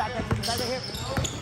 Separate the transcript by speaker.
Speaker 1: atividade, atividade é